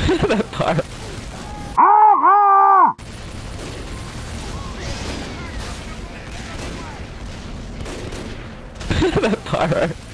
that part. that part.